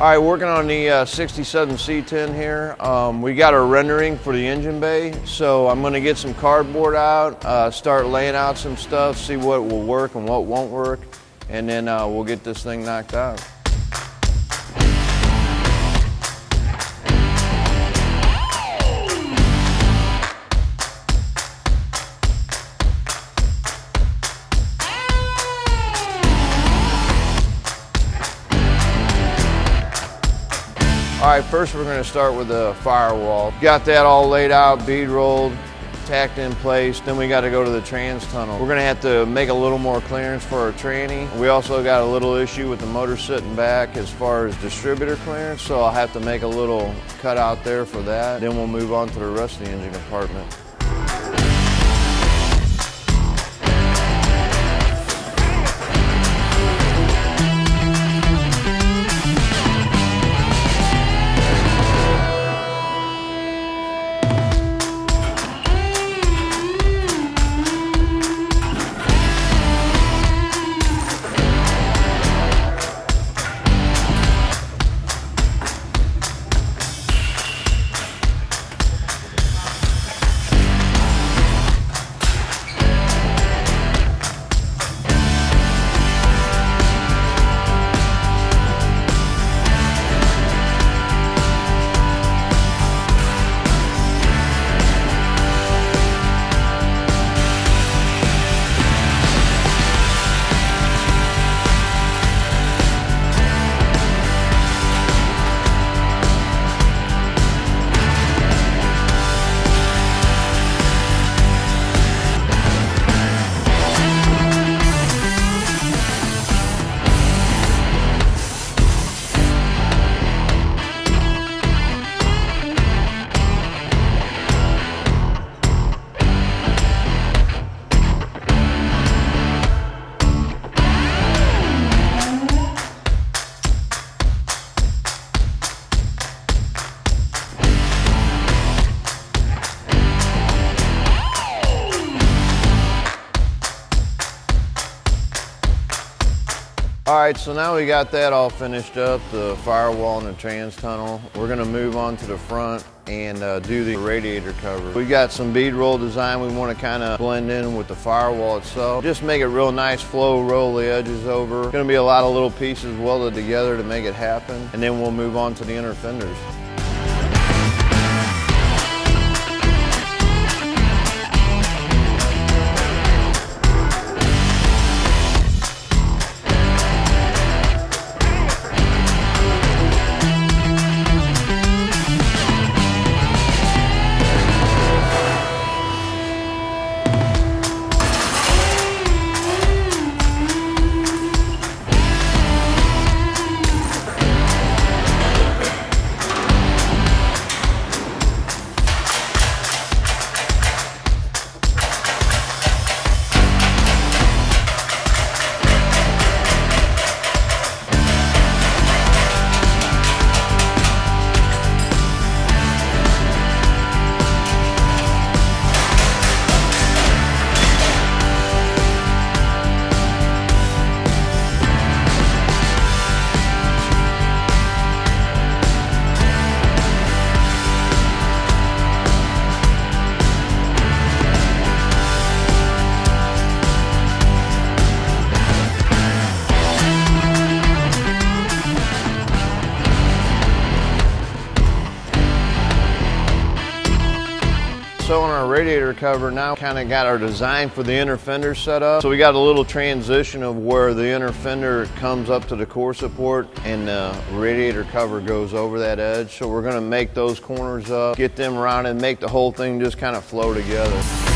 All right, working on the uh, 67 C10 here. Um, we got a rendering for the engine bay, so I'm gonna get some cardboard out, uh, start laying out some stuff, see what will work and what won't work, and then uh, we'll get this thing knocked out. Right, first we're gonna start with the firewall. Got that all laid out, bead rolled, tacked in place. Then we gotta go to the trans tunnel. We're gonna have to make a little more clearance for our tranny. We also got a little issue with the motor sitting back as far as distributor clearance, so I'll have to make a little cut out there for that. Then we'll move on to the rest of the engine compartment. All right, so now we got that all finished up, the firewall and the trans tunnel. We're gonna move on to the front and uh, do the radiator cover. We got some bead roll design we wanna kinda blend in with the firewall itself. Just make it real nice flow, roll the edges over. Gonna be a lot of little pieces welded together to make it happen. And then we'll move on to the inner fenders. Radiator cover now kind of got our design for the inner fender set up. So we got a little transition of where the inner fender comes up to the core support and the radiator cover goes over that edge. So we're gonna make those corners up, get them rounded, make the whole thing just kind of flow together.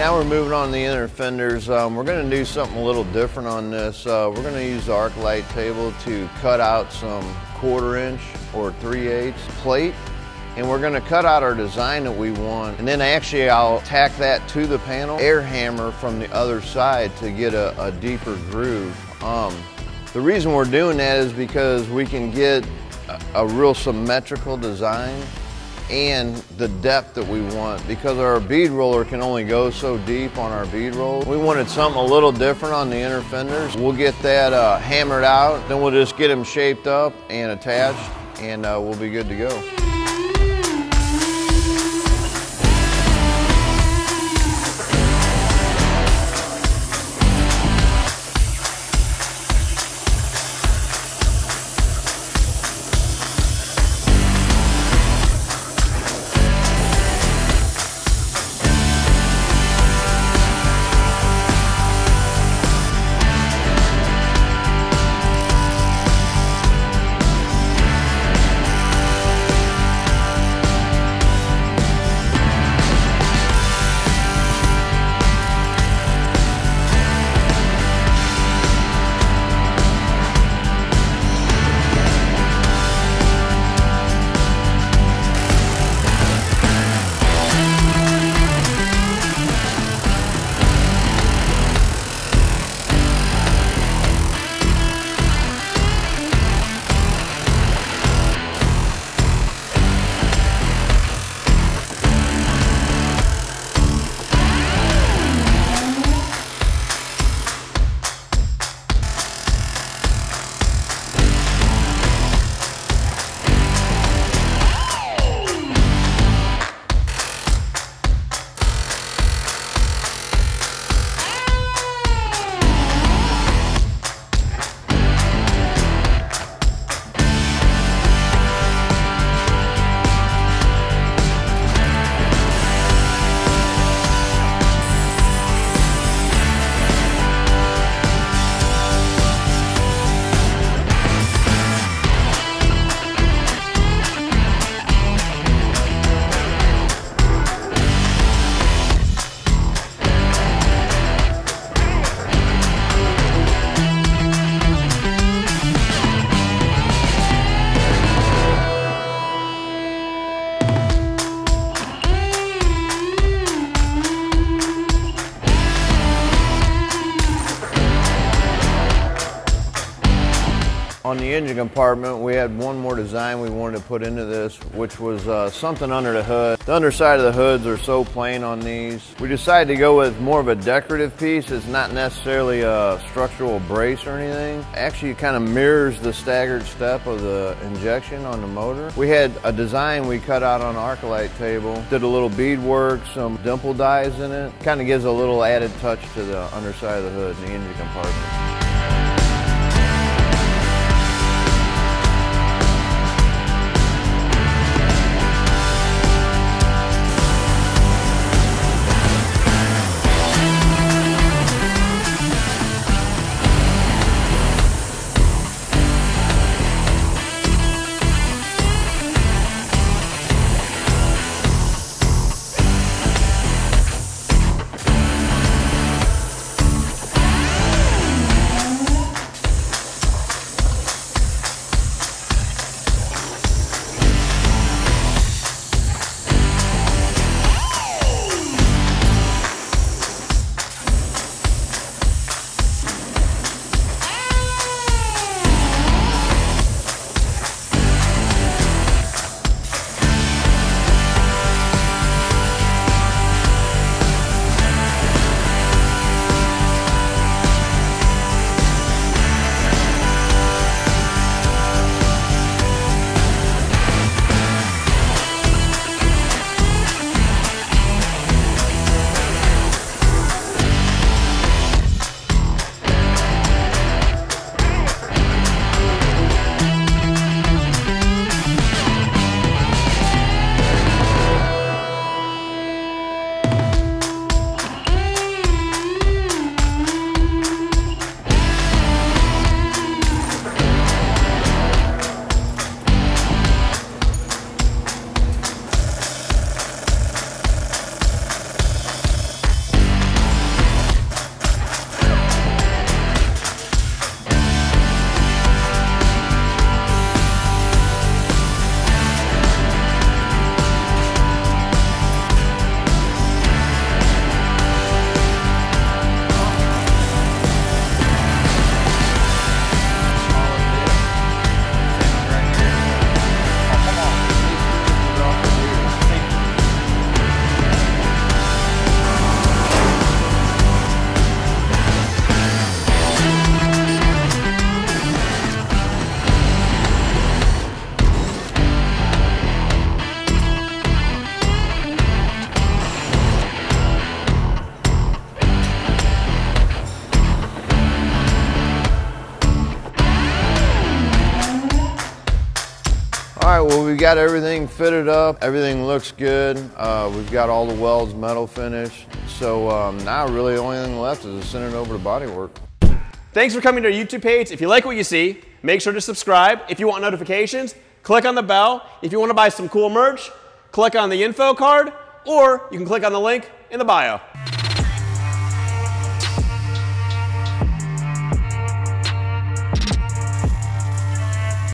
We're moving on to the inner fenders, um, we're going to do something a little different on this. Uh, we're going to use the Arclight table to cut out some quarter inch or 3 eighths plate. And we're going to cut out our design that we want. And then actually I'll tack that to the panel air hammer from the other side to get a, a deeper groove. Um, the reason we're doing that is because we can get a, a real symmetrical design and the depth that we want because our bead roller can only go so deep on our bead roll. We wanted something a little different on the inner fenders. We'll get that uh, hammered out, then we'll just get them shaped up and attached and uh, we'll be good to go. On the engine compartment, we had one more design we wanted to put into this, which was uh, something under the hood. The underside of the hoods are so plain on these. We decided to go with more of a decorative piece. It's not necessarily a structural brace or anything. Actually, it kind of mirrors the staggered step of the injection on the motor. We had a design we cut out on Arclight table, did a little bead work, some dimple dies in it. Kind of gives a little added touch to the underside of the hood in the engine compartment. Got everything fitted up. Everything looks good. Uh, we've got all the welds metal finish. So um, now really the only thing left is to send it over to Bodywork. Thanks for coming to our YouTube page. If you like what you see, make sure to subscribe. If you want notifications, click on the bell. If you want to buy some cool merch, click on the info card, or you can click on the link in the bio.